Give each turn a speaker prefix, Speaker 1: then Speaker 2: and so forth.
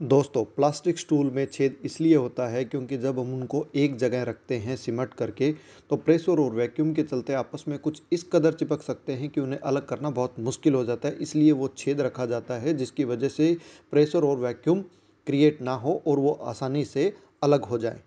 Speaker 1: दोस्तों, plastic stool में छेद इसलिए होता है क्योंकि जब हम उनको एक जगह रखते हैं सिमट करके तो प्रेशर और वैक्यूम के चलते आपस में कुछ इस कदर चिपक सकते हैं कि उन्हें अलग करना बहुत मुश्किल हो जाता है। इसलिए वो छेद रखा जाता है, जिसकी वजह से प्रेशर और वैक्यूम क्रिएट ना हो और वो आसानी से अलग हो जाए।